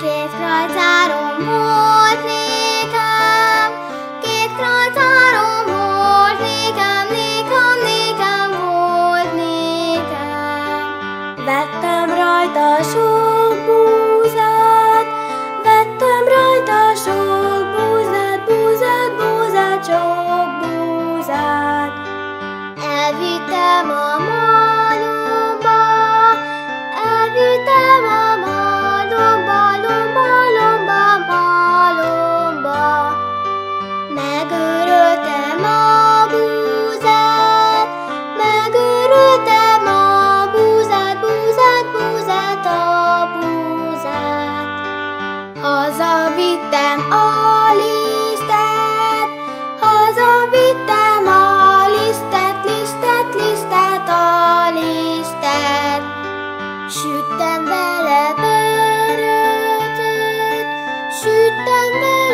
Két krajcárom volt nékem, két krajcárom volt nékem, nékem, nékem volt nékem. Vettem rajta súlyt, Megöröltem a búzát, megöröltem a búzát, búzát, búzát, a búzát. Hazavittem a lisztet, hazavittem a lisztet, lisztet, lisztet, a lisztet. Süttem vele bőrötöt, süttem vele